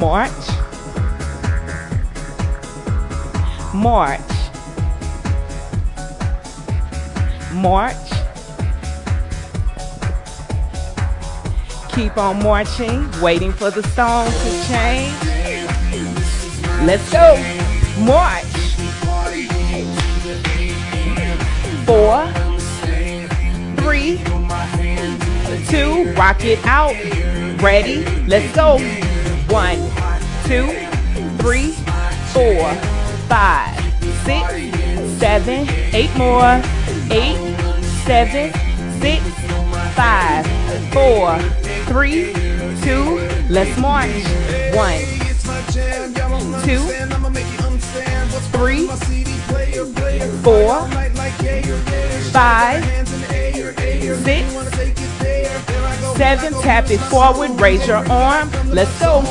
March. March. March. Keep on marching, waiting for the song to change. Let's go. March. Four, three, two, rock it out. Ready? Let's go. One, two, three, four, five, six, seven, eight more. Eight, seven, six, five, four, three, two. Let's march. One, two, three, four, five, six, seven. Tap it forward. Raise your arm. Let's go.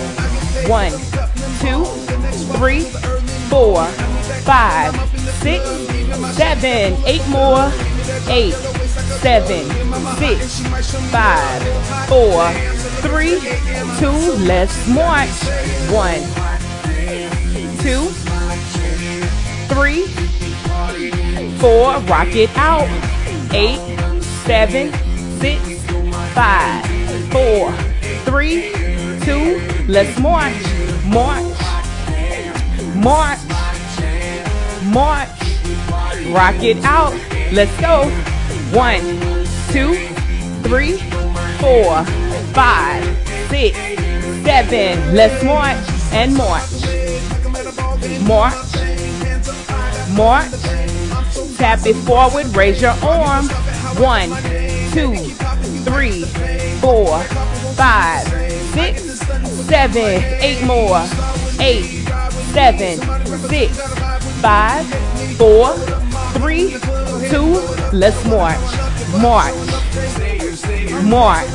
One, two, three, four, five, six, seven, eight more. Eight, seven, six, five, four, three, two. Let's march. One, two, three, four. Rock it out. Eight, seven, six, five, four, three, two. Let's march. March. March. March. Rock it out. Let's go. One, two, three, four, five, six, seven. Let's march and march. March. March. Tap it forward. Raise your arm. One, two, three, four, five, six, seven, eight more. Eight, seven, six, five, four, three, two. Let's march. March. March.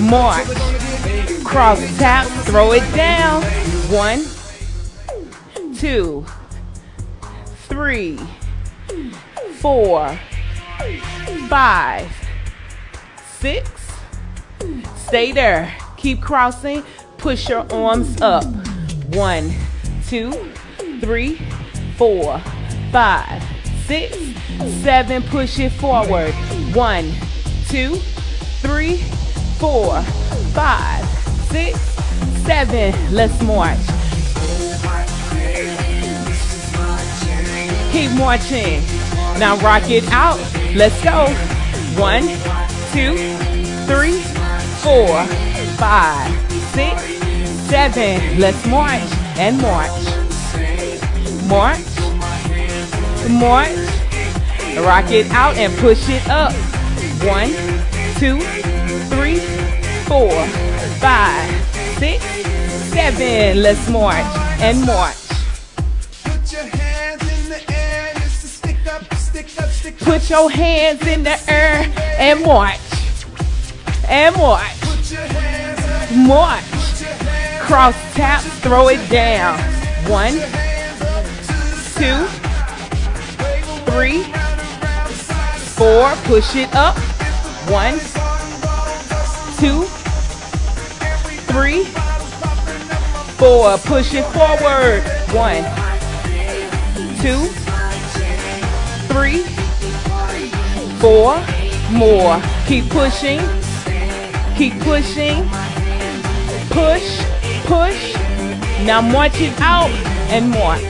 March. Cross tap. Throw it down. One, two, three, four, five, six. Stay there. Keep crossing. Push your arms up. One, two, three, four, five, six, seven. Push it forward. One, two, three, four, five, six, seven. Let's march. Keep marching. Now rock it out. Let's go. One, two, three, four, five, six, seven. Let's march and march. March. March. Rock it out and push it up. One, two, three, four, five, six, seven. Let's march and march. Put your hands in the air and march. And march. March. Cross tap, throw it down. One, two, three, four. Push it up. One, two, three, four. Push it forward. One, two, three, four, more. Keep pushing. Keep pushing. Push, push. Now march it out and march.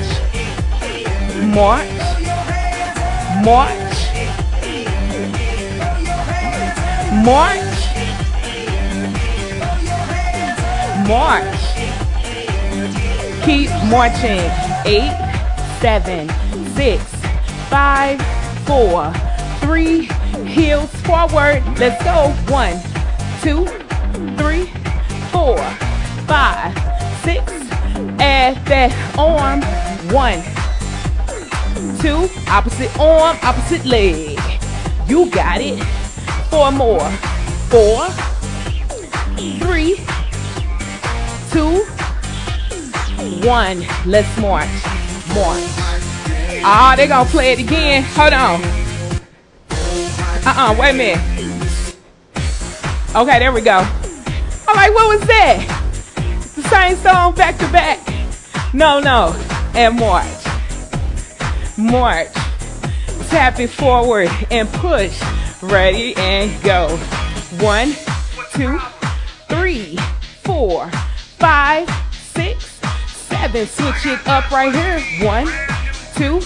March. March. March. March. Keep marching. Eight, seven, six, five, four, three, heels forward. Let's go. One, two, three, four, five, six. Add that arm. One, two, opposite arm, opposite leg. You got it. Four more. Four, three, two, one. Let's march. March. Ah, they gonna play it again. Hold on. Uh-uh, wait a minute. Okay, there we go. All right, what was that? The same song back to back. No, no. And march. March. Tap it forward and push. Ready and go. One, two, three, four, five, six, seven. Switch it up right here. One, two,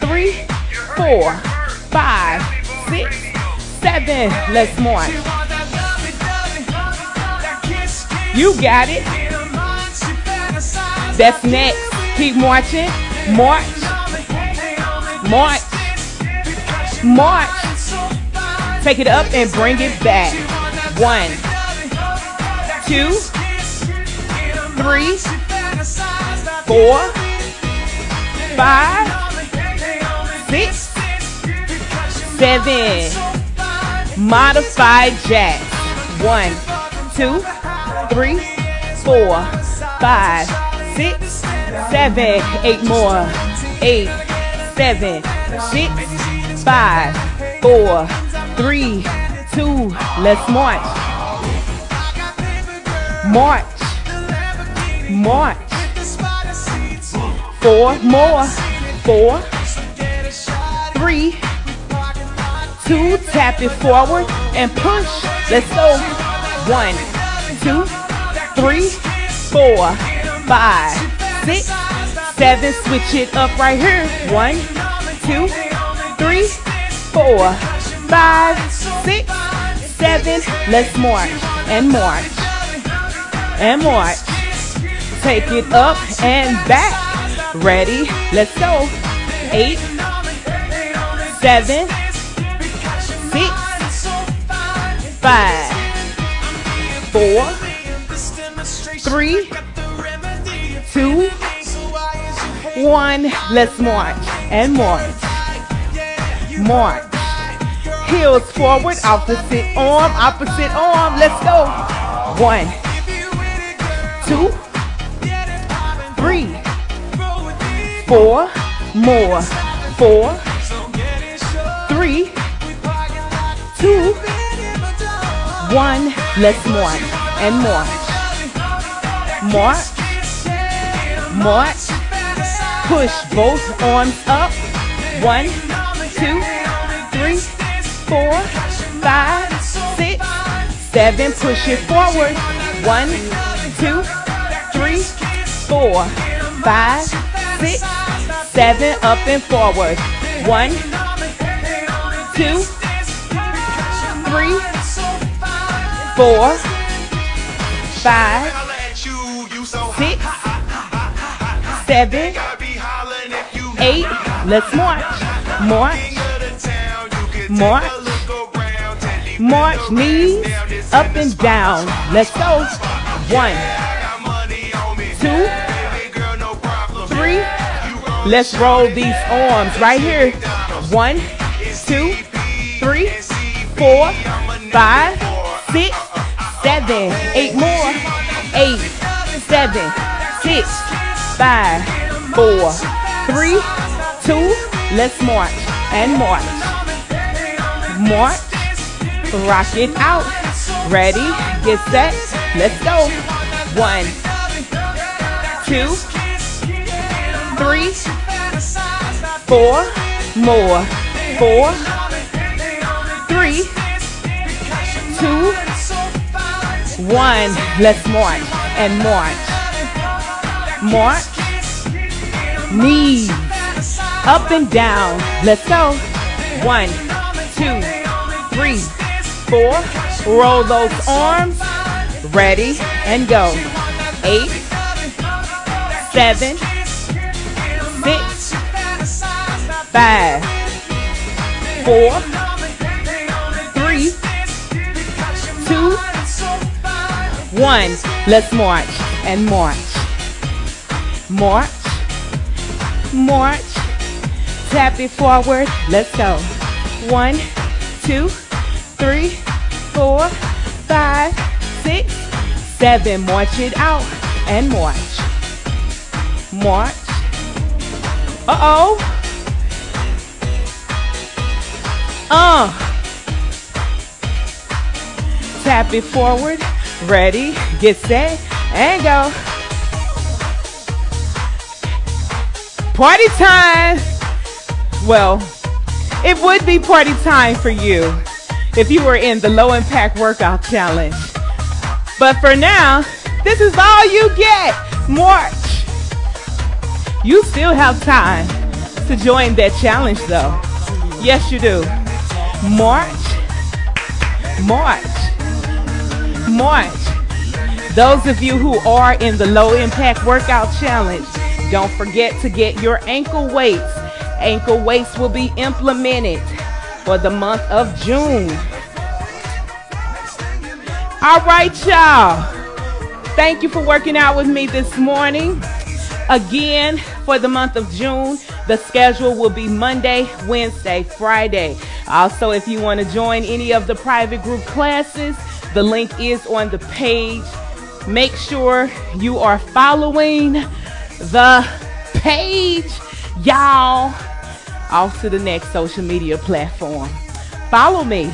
three, four, five, six, seven. Let's march. You got it. That's next. Keep marching. March. March. March. Take it up and bring it back. One, two, three, four, five, six, seven. Modified jack. One, two, three, four, five, six, seven, eight more. Eight, seven, six, five, four, three, two. Let's march. March. March. Four more. Four, three, two. Tap it forward and push. Let's go. One, two, three, four, five, six, seven. Switch it up right here. One, two, three, four, five, six, seven. Let's march and march and march. Take it up and back. Ready? Let's go. Eight, seven, six, five, four, three, two, one. Let's march and march. March. Heels forward, opposite arm, opposite arm. Let's go. One, two, three, four, more. Four, three, two, one. Let's march and march. March, march. Push both arms up. One, two, three, four, five, six, seven. Push it forward. One, two, three, four, five, six, seven. Up and forward. One, two, three, four, five, six, seven, eight. Let's march. March. March. March. Knees up and down. Let's go. One, two, three. Let's roll these arms right here. One, two, three, four, five, six, seven, eight more. Eight, seven, six, five, four, three, two. Let's march and march. March. Rock it out. Ready? Get set. Let's go. One, two, three, four, more. Four, three, two, one. Let's march and march. March. Knees up and down. Let's go. One, two, three, four. Roll those arms. Ready and go. Eight, seven, six, five, four, two, one. Let's march and march. March, march. Tap it forward. Let's go. One, two, three, four, five, six, seven. March it out and march. March. Uh oh. Uh. Tap it forward. Ready, get set, and go. Party time! Well, it would be party time for you if you were in the low impact workout challenge. But for now, this is all you get. March. You still have time to join that challenge though. Yes, you do. March. March. March. Those of you who are in the low impact workout challenge, don't forget to get your ankle weights. Ankle weights will be implemented for the month of June. All right, y'all. Thank you for working out with me this morning. Again, for the month of June, the schedule will be Monday, Wednesday, Friday. Also, if you want to join any of the private group classes, the link is on the page. Make sure you are following the page, y'all. Off to the next social media platform. Follow me